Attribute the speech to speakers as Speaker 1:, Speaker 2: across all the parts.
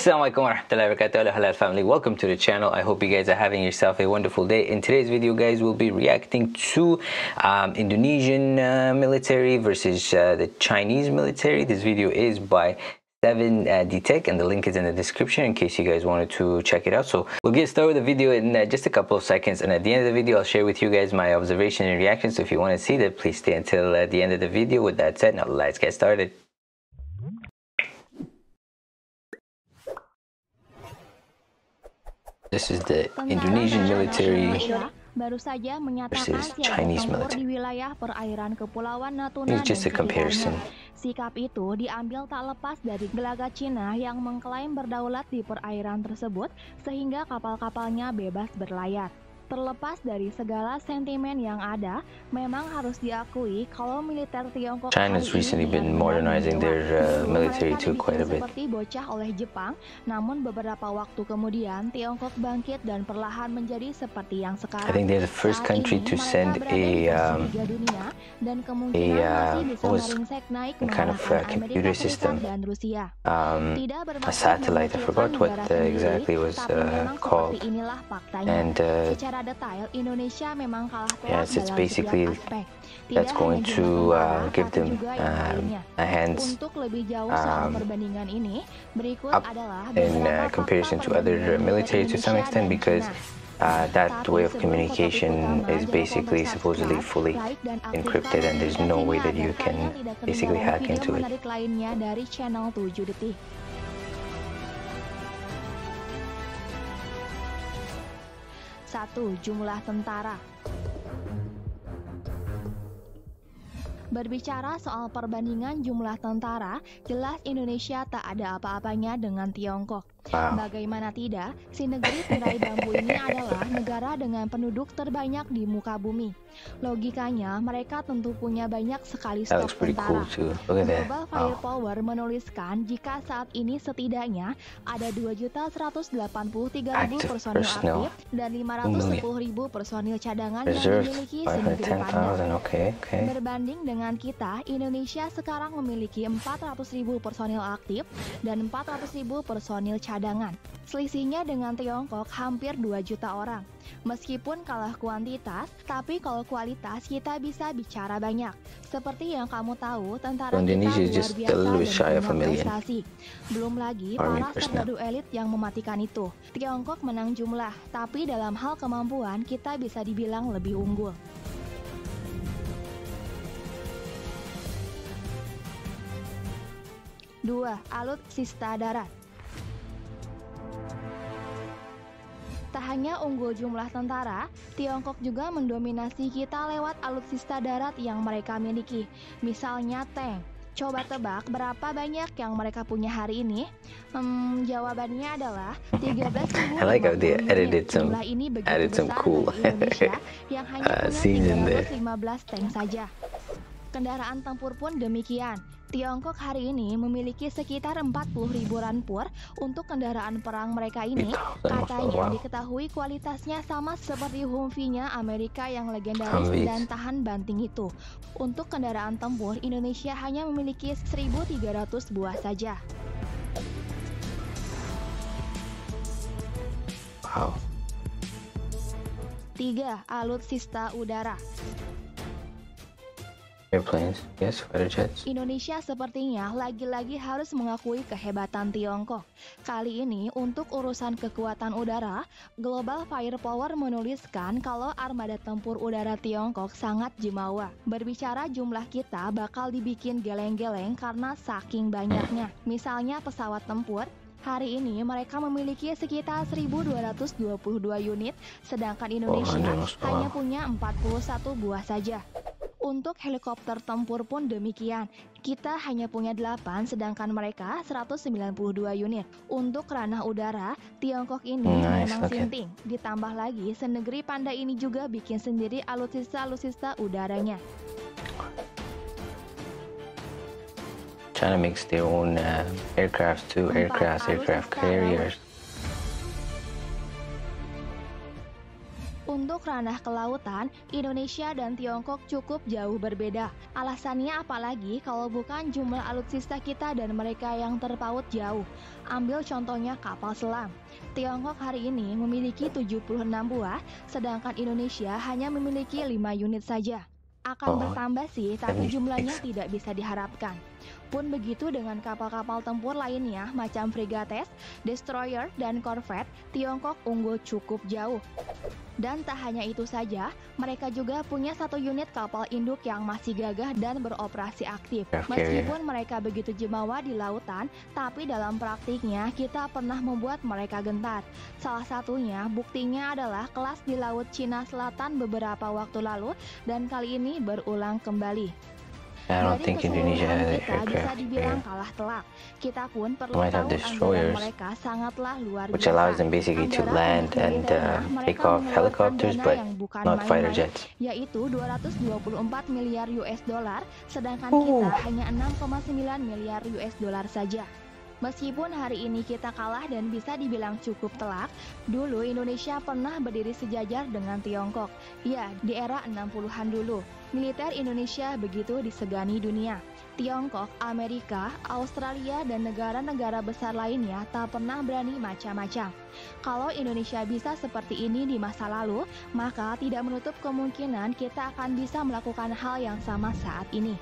Speaker 1: Assalamualaikum warahmatullahi wabarakatuh. Halal family. Welcome to the channel. I hope you guys are having yourself a wonderful day. In today's video guys we'll be reacting to um, Indonesian uh, military versus uh, the Chinese military. This video is by 7 uh, DTech and the link is in the description in case you guys wanted to check it out. So we'll get started with the video in uh, just a couple of seconds. And at the end of the video I'll share with you guys my observation and reaction. So if you want to see that please stay until uh, the end of the video. With that said now let's get started. This is the Indonesian military
Speaker 2: baru saja menyatakan siaga tempur di wilayah perairan Kepulauan Natuna dan sekitarnya. Sikap itu diambil tak lepas dari gelagat Cina yang mengklaim berdaulat di perairan tersebut sehingga kapal-kapalnya bebas berlayar. Terlepas dari segala sentimen yang ada, memang harus diakui kalau militer Tiongkok
Speaker 1: China's recently been modernizing their uh, military too quite a bit.
Speaker 2: seperti bocah oleh Jepang, namun beberapa waktu kemudian Tiongkok bangkit dan perlahan menjadi seperti yang sekarang.
Speaker 1: I think they're the first country to send a um, a, uh, what was kind of, uh,
Speaker 2: mengalahkan
Speaker 1: computer
Speaker 2: Amerika Serikat
Speaker 1: system. um,
Speaker 2: Tidak
Speaker 1: a satellite. I forgot what uh, exactly was uh, called.
Speaker 2: seperti inilah faktanya.
Speaker 1: And uh,
Speaker 2: Secara detail, Indonesia memang kalah telak
Speaker 1: Yes, it's
Speaker 2: dalam
Speaker 1: basically
Speaker 2: setiap aspek.
Speaker 1: that's
Speaker 2: Tidak
Speaker 1: going
Speaker 2: hanya
Speaker 1: to
Speaker 2: jumlah
Speaker 1: uh,
Speaker 2: tentara,
Speaker 1: give
Speaker 2: tapi
Speaker 1: them
Speaker 2: juga yang
Speaker 1: um,
Speaker 2: lainnya.
Speaker 1: a hands
Speaker 2: Untuk lebih jauh soal
Speaker 1: um,
Speaker 2: perbandingan ini, berikut
Speaker 1: up
Speaker 2: adalah
Speaker 1: in
Speaker 2: beberapa
Speaker 1: uh,
Speaker 2: fakta
Speaker 1: comparison to other
Speaker 2: perbandingan
Speaker 1: military to some
Speaker 2: Indonesia
Speaker 1: extent
Speaker 2: dan
Speaker 1: because
Speaker 2: China.
Speaker 1: uh, that
Speaker 2: Tapi
Speaker 1: way of
Speaker 2: sebelum
Speaker 1: communication
Speaker 2: topik utama,
Speaker 1: is
Speaker 2: jangan
Speaker 1: basically
Speaker 2: lupa
Speaker 1: supposedly
Speaker 2: subscribe,
Speaker 1: fully
Speaker 2: like, dan
Speaker 1: encrypted and there's no way that you
Speaker 2: notifikasinya
Speaker 1: can
Speaker 2: agar kalian tidak
Speaker 1: basically
Speaker 2: ketinggalan
Speaker 1: hack
Speaker 2: video
Speaker 1: into it.
Speaker 2: Menarik lainnya dari channel 7 detik. Satu, jumlah tentara. Berbicara soal perbandingan jumlah tentara, jelas Indonesia tak ada apa-apanya dengan Tiongkok.
Speaker 1: Wow.
Speaker 2: Bagaimana tidak, si negeri tirai bambu ini adalah negara dengan penduduk terbanyak di muka bumi. Logikanya, mereka tentu punya banyak sekali stok tentara.
Speaker 1: cool.
Speaker 2: Global
Speaker 1: Wow.
Speaker 2: Firepower menuliskan jika saat ini setidaknya ada 2.183.000
Speaker 1: Active
Speaker 2: personil aktif dan
Speaker 1: million.
Speaker 2: 510.000 personil cadangan yang dimiliki si negeri pandang.
Speaker 1: 510,000. Okay, okay.
Speaker 2: Berbanding dengan kita, Indonesia sekarang memiliki 400.000 personil aktif dan 400.000 personil cadangan. Selisihnya dengan Tiongkok hampir 2 juta orang. Meskipun kalah kuantitas, tapi kalau kualitas kita bisa bicara banyak. Seperti yang kamu tahu, tentara kita
Speaker 1: Indonesia is
Speaker 2: luar biasa dan prestasi. Belum lagi para serdadu elit yang mematikan itu. Tiongkok menang jumlah, tapi dalam hal kemampuan kita bisa dibilang lebih unggul. Dua, alutsista darat. Hanya unggul jumlah tentara, Tiongkok juga mendominasi kita lewat alutsista darat yang mereka miliki. Misalnya tank. Coba tebak berapa banyak yang mereka punya hari ini? Hmm, jawabannya adalah 13.000
Speaker 1: I like how they edited some-
Speaker 2: Jumlah ini begitu
Speaker 1: added some cool,
Speaker 2: Indonesia yang hanya
Speaker 1: uh,
Speaker 2: punya
Speaker 1: scenes in there.
Speaker 2: 315 tank saja. Kendaraan tempur pun demikian. Tiongkok hari ini memiliki sekitar 40 ribu rampur untuk kendaraan perang mereka ini. Katanya diketahui kualitasnya sama seperti Humvee-nya Amerika yang legendaris dan tahan banting itu. Untuk kendaraan tempur, Indonesia hanya memiliki 1.300 buah saja.
Speaker 1: Wow.
Speaker 2: 3. Alutsista udara.
Speaker 1: Airplanes, yes, fighter jets.
Speaker 2: Indonesia sepertinya lagi-lagi harus mengakui kehebatan Tiongkok. Kali ini untuk urusan kekuatan udara, Global Firepower menuliskan kalau armada tempur udara Tiongkok sangat jemawa. Berbicara jumlah kita bakal dibikin geleng-geleng karena saking banyaknya. Misalnya pesawat tempur, Hari ini mereka memiliki sekitar 1222 unit, sedangkan Indonesia
Speaker 1: Oh,
Speaker 2: hanya punya 41 buah saja. Untuk helikopter tempur pun demikian. Kita hanya punya 8 sedangkan mereka 192 unit. Untuk ranah udara, Tiongkok ini
Speaker 1: Nice,
Speaker 2: memang
Speaker 1: okay.
Speaker 2: sinting. Ditambah lagi, senegeri panda ini juga bikin sendiri alutsista-alutsista udaranya.
Speaker 1: China makes their own uh, aircrafts too, aircraft
Speaker 2: alutsista
Speaker 1: carriers.
Speaker 2: Untuk ranah kelautan, Indonesia dan Tiongkok cukup jauh berbeda. Alasannya apalagi kalau bukan jumlah alutsista kita dan mereka yang terpaut jauh. Ambil contohnya kapal selam. Tiongkok hari ini memiliki 76 buah, sedangkan Indonesia hanya memiliki 5 unit saja. Akan
Speaker 1: Oh,
Speaker 2: bertambah sih, tapi jumlahnya tidak bisa diharapkan. Pun begitu dengan kapal-kapal tempur lainnya macam frigates, destroyer, dan corvette, Tiongkok unggul cukup jauh. Dan tak hanya itu saja, mereka juga punya satu unit kapal induk yang masih gagah dan beroperasi aktif. Meskipun mereka begitu jemawa di lautan, tapi dalam praktiknya kita pernah membuat mereka gentar. Salah satunya buktinya adalah kelas di Laut Cina Selatan beberapa waktu lalu dan kali ini berulang kembali.
Speaker 1: I don't think Indonesia has an aircraft
Speaker 2: pun perlu
Speaker 1: Might have destroyers, which allows them basically to land and uh, take off helicopters, but not fighter jets.
Speaker 2: yaitu 224 miliar US dollar, sedangkan kita hanya 6,9 miliar US dollar saja. Meskipun hari ini kita kalah dan bisa dibilang cukup telak, dulu Indonesia pernah berdiri sejajar dengan Tiongkok. Ya, di era 60-an dulu. Militer Indonesia begitu disegani dunia. Tiongkok, Amerika, Australia, dan negara-negara besar lainnya tak pernah berani macam-macam. Kalau Indonesia bisa seperti ini di masa lalu, maka tidak menutup kemungkinan kita akan bisa melakukan hal yang sama saat ini.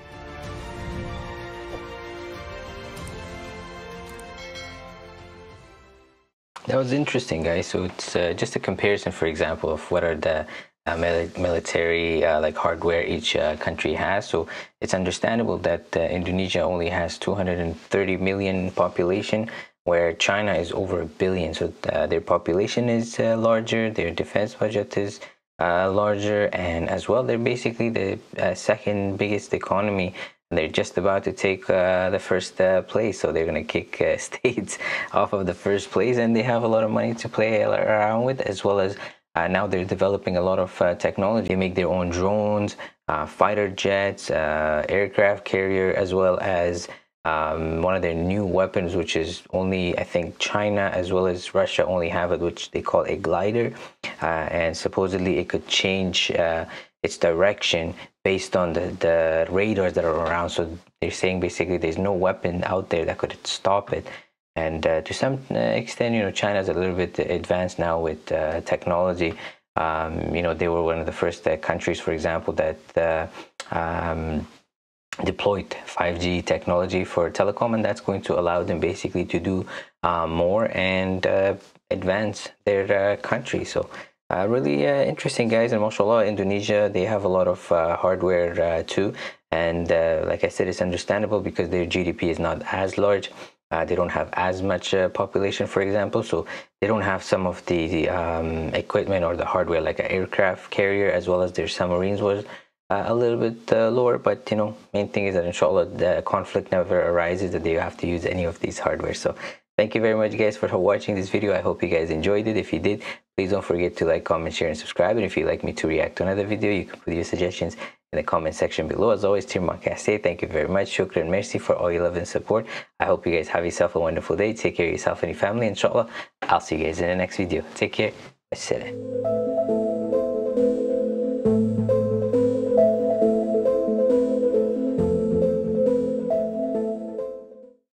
Speaker 1: That was interesting, guys. So it's uh, just a comparison, for example, of what are the uh, mili- military uh, like hardware each uh, country has. So it's understandable that uh, Indonesia only has 230 million population, where China is over a billion. So uh, their population is uh, larger, their defense budget is larger, and as well, they're basically the second biggest economy they're just about to take uh, the first uh, place, so they're gonna kick uh, states off of the first place, and they have a lot of money to play around with, as well as uh, now they're developing a lot of uh, technology. They make their own drones, uh, fighter jets, aircraft carrier, as well as um, one of their new weapons, which is only I think China as well as Russia only have it, which they call a glider, and supposedly it could change its direction based on the, the radars that are around. So they're saying basically there's no weapon out there that could stop it. And uh, to some uh, extent, you know, China's a little bit advanced now with uh, technology. Um, you know, they were one of the first uh, countries, for example, that uh, um, deployed 5G technology for telecom, and that's going to allow them basically to do uh, more and advance their country. So. Uh, really uh, interesting guys and mashallah indonesia they have a lot of uh, hardware uh, too. And uh, like i said it's understandable because their gdp is not as large. Uh, they don't have as much population for example. So they don't have some of the, the um, equipment or the hardware like an aircraft carrier as well as their submarines was a little bit lower. But you know main thing is that inshallah the conflict never arises that they have to use any of these hardware. So thank you very much guys for watching this video. I hope you guys enjoyed it. If you did please don't forget to like comment share and subscribe. And if you'd like me to react to another video you can put your suggestions in the comment section below. As always team say thank you very much. Shukran mercy for all your love and support. I hope you guys have yourself a wonderful day. Take care of yourself and your family. Inshallah i'll see you guys in the next video. Take care. Wassalam.